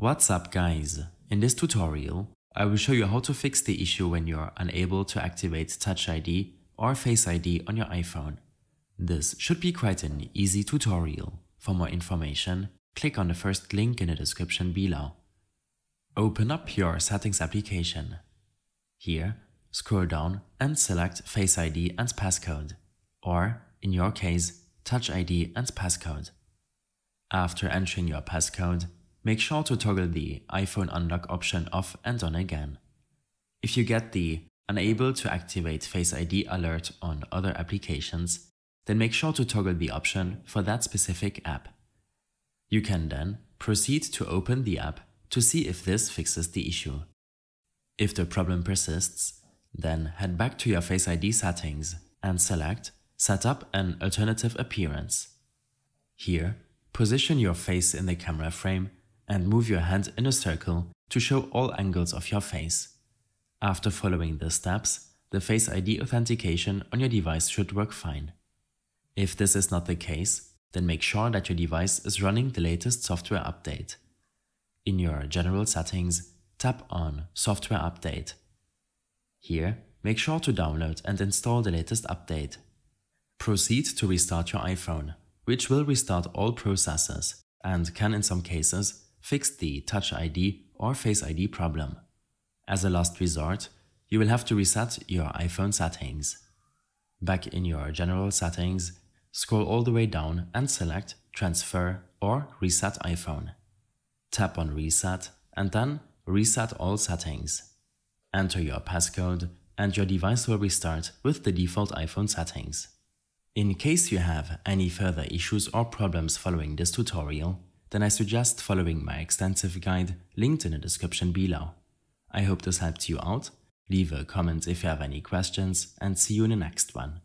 What's up guys? In this tutorial, I will show you how to fix the issue when you're unable to activate Touch ID or Face ID on your iPhone. This should be quite an easy tutorial. For more information, click on the first link in the description below. Open up your settings application. Here, scroll down and select Face ID and passcode, or in your case, Touch ID and passcode. After entering your passcode, make sure to toggle the iPhone unlock option off and on again. If you get the unable to activate Face ID alert on other applications, then make sure to toggle the option for that specific app. You can then proceed to open the app to see if this fixes the issue. If the problem persists, then head back to your Face ID settings and select Set up an alternative appearance. Here, position your face in the camera frame and move your hand in a circle to show all angles of your face. After following the steps, the Face ID authentication on your device should work fine. If this is not the case, then make sure that your device is running the latest software update. In your General settings, tap on Software Update. Here, make sure to download and install the latest update. Proceed to restart your iPhone, which will restart all processes and can in some cases fix the Touch ID or Face ID problem. As a last resort, you will have to reset your iPhone settings. Back in your general settings, scroll all the way down and select Transfer or Reset iPhone. Tap on Reset and then Reset all settings. Enter your passcode and your device will restart with the default iPhone settings. In case you have any further issues or problems following this tutorial, then I suggest following my extensive guide linked in the description below. I hope this helped you out, leave a comment if you have any questions and see you in the next one.